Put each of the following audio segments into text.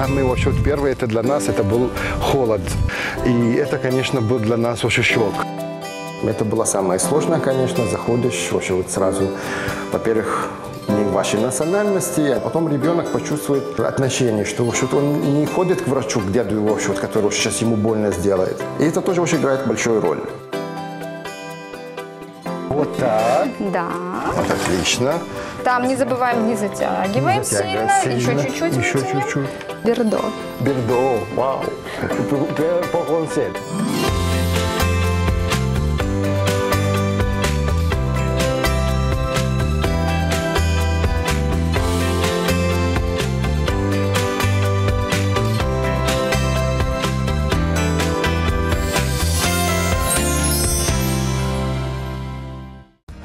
Самый, в общем, первый это для нас, это был холод. И это, конечно, был для нас очень шок. Это было самое сложное, конечно, заходишь, в общем, вот сразу, во-первых, не вашей национальности, а потом ребенок почувствует отношение, что в общем, он не ходит к врачу, к деду его, в общем, который сейчас ему больно сделает. И это тоже очень играет большую роль. Вот так. Да. Вот отлично. Там не забываем, не затягиваем, Затягиваем сильно. Еще чуть-чуть Еще чуть-чуть. Бердо. Бердо, вау. По-французски.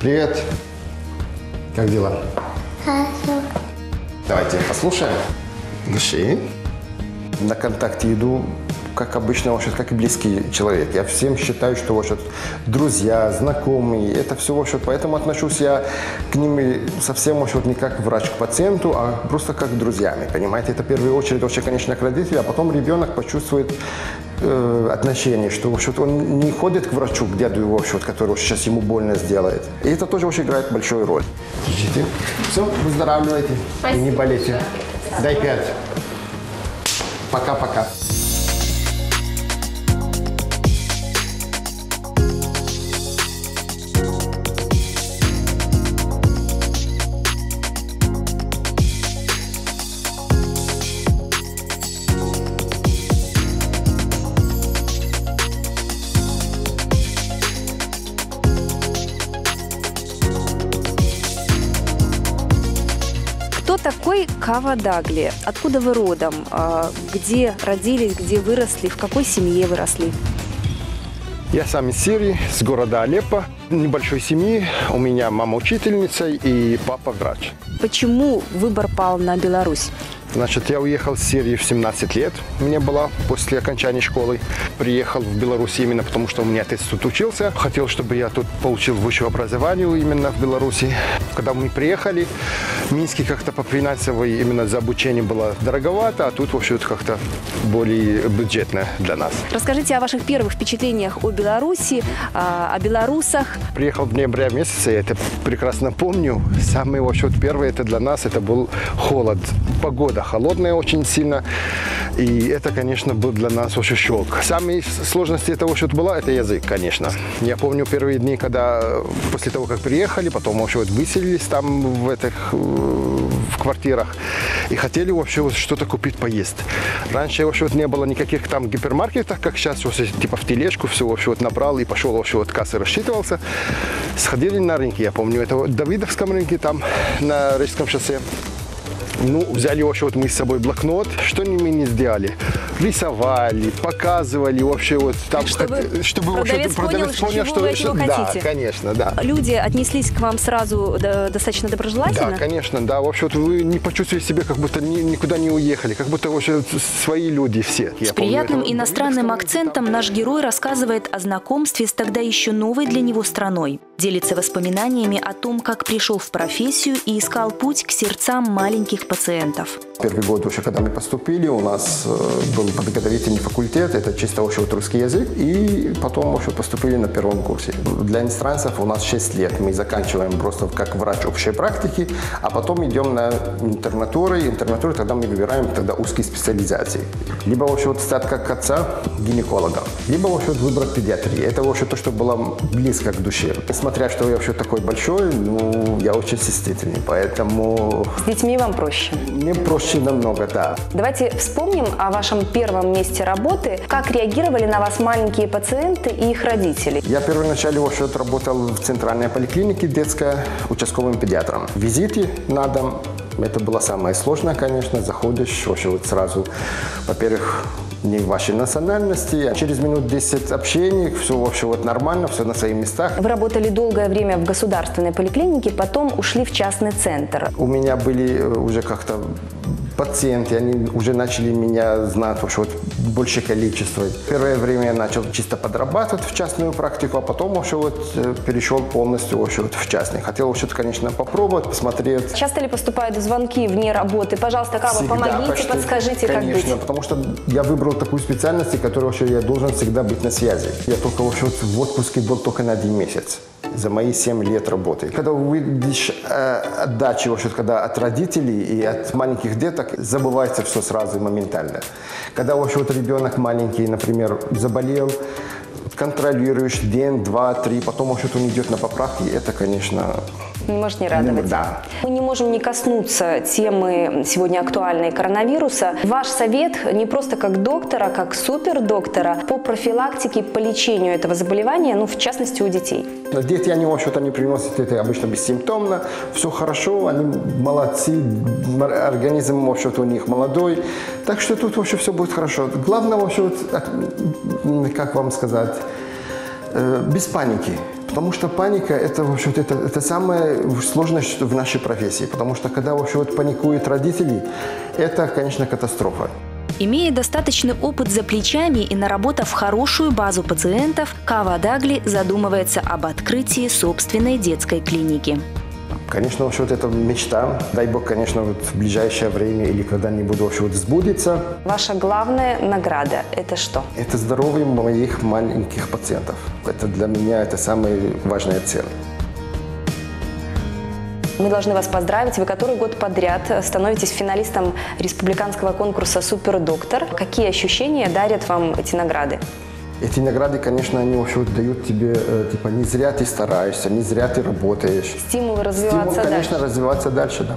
Привет. Как дела? Хорошо. Давайте послушаем. Дыши. На контакте иду, как обычно, вообще, как и близкий человек. Я всем считаю, что вообще, друзья, знакомые, это все вообще, поэтому отношусь я к ним совсем вообще, не как врач к пациенту, а просто как к друзьями, понимаете? Это в первую очередь, вообще, конечно, к родителям, а потом ребенок почувствует э, отношение, что вообще, он не ходит к врачу, к деду его, вообще, который сейчас ему больно сделает. И это тоже очень играет большую роль. Держите. Все, выздоравливайте. И не болейте. Дай пять. Пока-пока. Кава Дагли? Откуда вы родом? А, Где родились, где выросли, в какой семье выросли? Я сам из Сирии, с города Алеппо, небольшой семьи. У меня мама учительница и папа врач. Почему выбор пал на Беларусь? Значит, я уехал из Сирии в 17 лет. Мне было после окончания школы. Приехал в Беларусь именно потому, что у меня отец тут учился. Хотел, чтобы я тут получил высшее образование именно в Беларуси. Когда мы приехали, в Минске как-то по финансовой именно за обучение было дороговато, а тут, в общем, как-то более бюджетно для нас. Расскажите о ваших первых впечатлениях о Беларуси, а, о белорусах. Приехал в ноябре месяце, я это прекрасно помню. Самый в общем, первый это для нас это был холод. Погода холодная очень сильно. И это, конечно, был для нас очень шок. Самые сложности этого что была, это язык, конечно. Я помню первые дни, когда э, после того, как приехали, потом вообще вот выселились там в этих э, в квартирах и хотели вообще вот что-то купить поесть. Раньше вообще вот не было никаких там гипермаркетов, как сейчас, вот, типа в тележку все вообще вот набрал и пошел вообще вот кассы рассчитывался. Сходили на рынки, я помню, это вот в Давидовском рынке там на Рижском шоссе. Ну, взяли вообще вот мы с собой блокнот, что мы не сделали? Рисовали, показывали вообще вот там, Чтобы как- чтобы продавец понял, чего вы от него да, конечно, да. Люди отнеслись к вам сразу достаточно доброжелательно? Да, конечно, да. Вообще, вот вы не почувствовали себя, как будто ни- никуда не уехали, как будто вообще свои люди все. С приятным иностранным акцентом наш герой рассказывает о знакомстве с тогда еще новой для него страной. Делится воспоминаниями о том, как пришел в профессию и искал путь к сердцам маленьких пациентов. Первый год вообще, когда мы поступили, у нас э, был подготовительный факультет, это чисто вообще русский язык, и потом вообще поступили на первом курсе. Для иностранцев у нас 6 лет, мы заканчиваем просто как врач общей практики, а потом идем на интернатуры, интернатуры тогда мы выбираем тогда узкие специализации. Либо вообще вот стать как отца гинеколога, либо вообще вот выбрать педиатрию. Это вообще то, что было близко к душе. Несмотря, что я вообще такой большой, ну, я очень стеснительный, поэтому С детьми вам проще. мне проще намного, да. Давайте вспомним о вашем первом месте работы. Как реагировали на вас маленькие пациенты и их родители? Я первоначально вообще работал в центральной поликлинике детской участковым педиатром. Визиты на дом, это было самое сложное, конечно. Заходишь, вообще вот сразу, во-первых, не вашей национальности, а через минут 10 общений, все вообще вот нормально, все на своих местах. Вы работали долгое время в государственной поликлинике, потом ушли в частный центр. У меня были э, уже как-то пациенты, они уже начали меня знать вообще вот большее количество. Первое время я начал чисто подрабатывать в частную практику, а потом вообще вот э, перешел полностью вообще вот в частный. Хотел вообще, конечно, попробовать, посмотреть. Часто ли поступают звонки вне работы? Пожалуйста, Кава, Всегда, помогите, почти. подскажите, Конечно, как быть. потому что я выбрал такую специальность, которой вообще я должен всегда быть на связи. Я только вообще вот в отпуске был только на один месяц за мои 7 лет работы. Когда увидишь э, отдачи, вообще, когда от родителей и от маленьких деток, забывается все сразу и моментально. Когда вообще вот ребенок маленький, например, заболел, контролируешь день, два, три, потом вообще он идет на поправки, это, конечно, Не может не радовать. да. Мы не можем не коснуться темы сегодня актуальной коронавируса. Ваш совет не просто как доктора, как супердоктора по профилактике, по лечению этого заболевания, ну, в частности, у детей. Дети, они, в общем-то, не приносят это обычно бессимптомно, все хорошо, они молодцы, организм, в общем-то, у них молодой, так что тут вообще все будет хорошо. Главное, вообще, вот, от- м, как вам сказать, э, без паники. Потому что паника это, в общем это, это самое сложное что в нашей профессии. Потому что когда вообще вот паникуют родители, это, конечно, катастрофа. Имея достаточный опыт за плечами и наработав хорошую базу пациентов, Кава Дагли задумывается об открытии собственной детской клиники. Конечно, вообще вот это мечта. Дай бог, конечно, вот в ближайшее время или когда-нибудь вообще вот сбудется. Ваша главная награда – это что? Это здоровье моих маленьких пациентов. Это для меня это самая важная цель. Мы должны вас поздравить. Вы который год подряд становитесь финалистом республиканского конкурса «Супердоктор». Какие ощущения дарят вам эти награды? Эти награды, конечно, они вообще вот дают тебе, э, типа, не зря ты стараешься, не зря ты работаешь. Стимулы развиваться Стимул, конечно, дальше. развиваться дальше, да.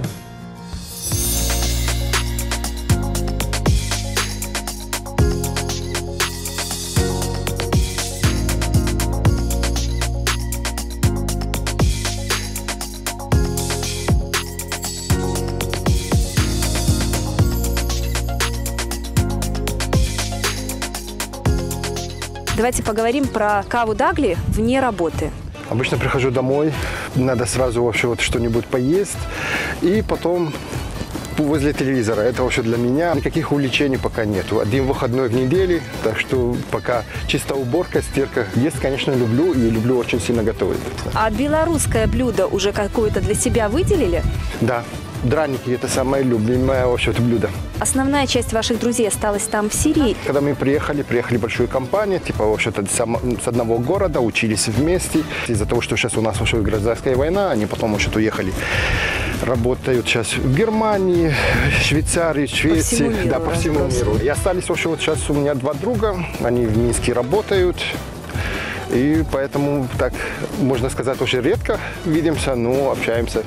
Давайте поговорим про Каву Дагли вне работы. Обычно прихожу домой, надо сразу вообще вот что-нибудь поесть, и потом возле телевизора. Это вообще для меня никаких увлечений пока нету. Один выходной в неделе, так что пока чисто уборка, стирка. Есть, конечно, люблю и люблю очень сильно готовить. А белорусское блюдо уже какое-то для себя выделили? Да, драники – это самое любимое вообще блюдо. Основная часть ваших друзей осталась там, в Сирии. Когда мы приехали, приехали в большую компанию, типа вообще-то с одного города, учились вместе. Из-за того, что сейчас у нас вообще гражданская война, они потом вообще уехали. Работают сейчас в Германии, Швейцарии, Швеции. всему миру да, по всему разбросаны. миру. И остались вообще вот сейчас у меня два друга, они в Минске работают. И поэтому так, можно сказать, очень редко видимся, но общаемся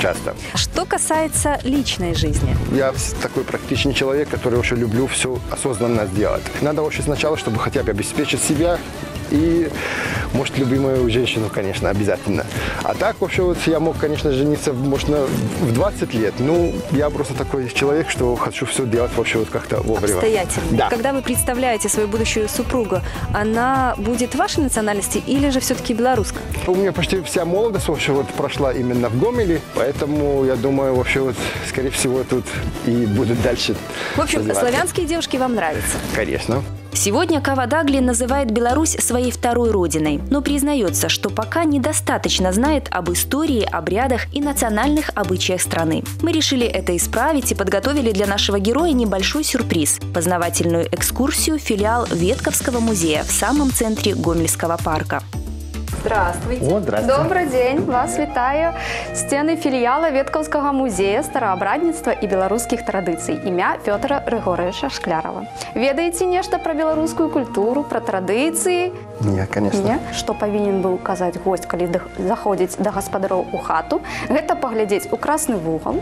часто. Что касается личной жизни. Я такой практичный человек, который очень люблю все осознанно сделать. Надо очень сначала, чтобы хотя бы обеспечить себя и, может, любимую женщину, конечно, обязательно. А так, вообще, вот я мог, конечно, жениться, можно, в 20 лет. Ну, я просто такой человек, что хочу все делать вообще вот как-то вовремя. Обстоятельно. Да. Когда вы представляете свою будущую супругу, она будет вашей национальности или же все-таки белорусская? У меня почти вся молодость вообще вот прошла именно в Гомеле, поэтому я думаю, вообще вот, скорее всего, тут и будет дальше В общем, развиваться. славянские девушки вам нравятся. Конечно. Сегодня Кава Дагли называет Беларусь своей второй родиной, но признается, что пока недостаточно знает об истории, обрядах и национальных обычаях страны. Мы решили это исправить и подготовили для нашего героя небольшой сюрприз – познавательную экскурсию в филиал Ветковского музея в самом центре Гомельского парка. Здравствуйте. О, здравствуйте. Добрый день. Вас вітаю. Сцены філіяла Веткаўскага музея стараабрадніцтва і беларускіх традыцый. Імя Пётра Рыгоровича Шклярова. Ведаеце нешта пра беларускую культуру, пра традыцыі? Не, конечно. Не? Што павінен быў казаць госць, калі дах- заходзіць да гаспадароў у хату? Гэта паглядзець у красны вугал,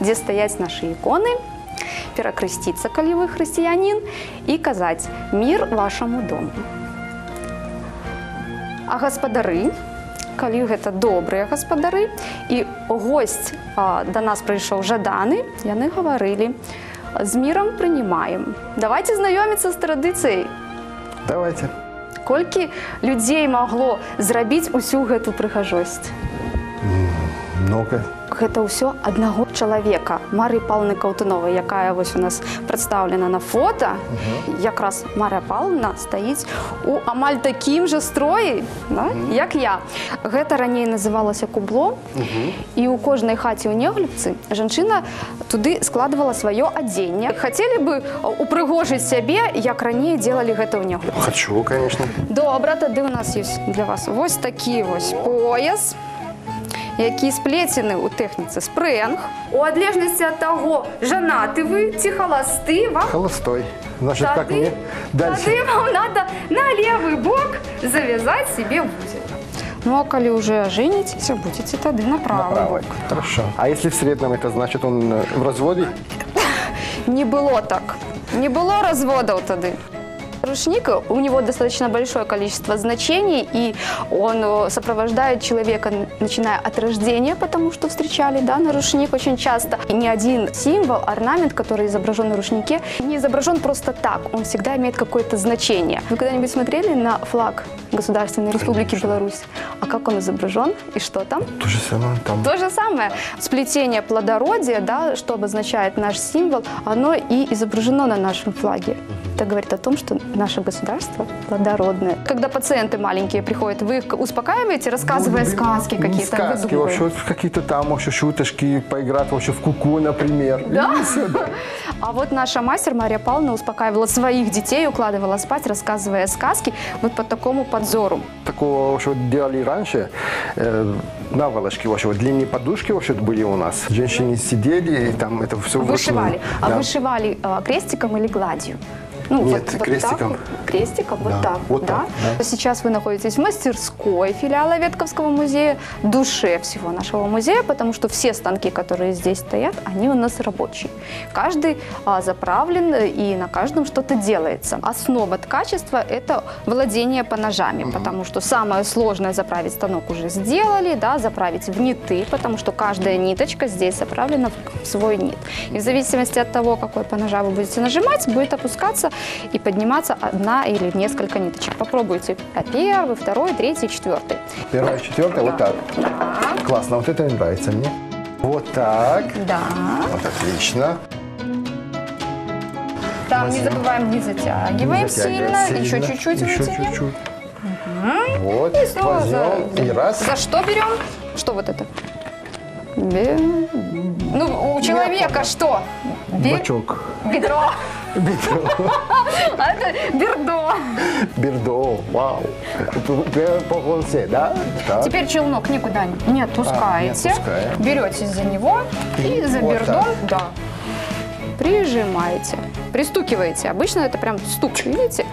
дзе стаяць нашы іконы, перакрысціцца, калі вы хрысціянін, і казаць мір вашаму дому. А гаспадары, калі гэта добрыя гаспадары і госць а, да нас прыйшоў жаданы, яны гаварылі: з мірам прынімаем. Давайте знаёміцца з традыцыяй. Давайте. Колькі людзей магло зрабіць усю гэту прыгажосць. Много. Гэта ўсё аднаго чалавека Мары Паўлны Каўтуновай, якая вось у нас прадстаўлена на фота. Якраз Марыя Паўлна стаіць у амаль такім жа строі, да? як я. Гэта раней называлася кубло. І ў кожнай хаце ў Неглебцы жанчына туды складвала сваё адзенне. Хацелі бы упрыгожыць сябе, як раней делалі гэта ў Неглебцы. Хочу, конечно. Добра, тады ў нас ёсць для вас вось такі вось пояс, які сплецены ў тэхніцы спрэнг. У адлежнасці ад таго, жанаты вы ці халасты вам Холостой. Значит, как мне дальше? тады вам надо на левый бок завязать себе вузел. Ну а калі уже женіцеся, будете тады на правый Правый. бок. Хорошо. А если в среднем, это значит он э, в разводе? Не было так. Не было разводов тады. Рушник, у него достаточно большое количество значений, и он э, сопровождает человека, начиная от рождения, потому что встречали да, на рушник очень часто. И ни один символ, орнамент, который изображен на рушнике, не изображен просто так, он всегда имеет какое-то значение. Вы когда-нибудь смотрели на флаг Государственной Республики Беларусь? А как он изображен и что там? То же самое там. То же самое. Сплетение плодородия, да, что обозначает наш символ, оно и изображено на нашем флаге. Это говорит о том, что наше государство плодородное. Когда пациенты маленькие приходят, вы их успокаиваете, рассказывая сказки Не какие-то, сказки, вообще какие-то там вообще шуточки, поиграть вообще в куку, например. Да? Да. А вот наша мастер Мария Павловна успокаивала своих детей, укладывала спать, рассказывая сказки вот по такому подзору. Такого вообще делали раньше. Э, наволочки вообще, вот длинные подушки вообще были у нас. Женщины сидели, и там это все Вышивали. А вышивали э, крестиком или гладью? Ну, Нет, крестиком. так, крестиком, вот Да, так, вот да? так, да. Сейчас вы находитесь в мастерской филиала Ветковского музея, душе всего нашего музея, потому что все станки, которые здесь стоят, они у нас рабочие. Каждый а, заправлен, э, и на каждом что-то делается. Основа ткачества – это владение поножами, потому что самое сложное заправить станок уже сделали, да, заправить в ниты, потому что каждая ниточка здесь заправлена в свой нит. И в зависимости от того, какой поножа вы будете нажимать, будет опускаться и подниматься одна или несколько ниточек. Попробуйте а первый, второй, третий, четвертый. Первая, четвертая, вот так. Классно, вот это нравится мне. Вот так. Да. Вот отлично. Там не Возьмем. забываем, не затягиваем, Не затягивать сильно. сильно. Еще чуть-чуть вытянем. чуть-чуть. Вот, И снова за, возьмем. И раз. за что берем? Что вот это? Бе- Ну, у человека что? Бе- Бачок. Бедро. Бедро. А это бердо. Бердо, вау. По полосе, да? Так. Теперь челнок никуда не отпускаете. отпускаем. Берете за него и, за вот бердом да, прижимаете. Пристукиваете. Обычно это прям стук, видите?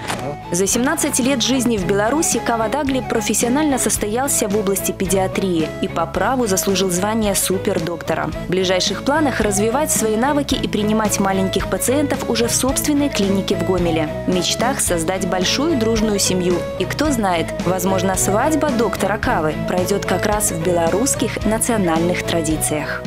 За 17 лет жизни в Беларуси Кавадагли профессионально состоялся в области педиатрии и по праву заслужил звание супердоктора. В ближайших планах развивать свои навыки и принимать маленьких пациентов уже в собственной клинике в Гомеле. В мечтах создать большую дружную семью. И кто знает, возможно, свадьба доктора Кавы пройдет как раз в белорусских национальных традициях.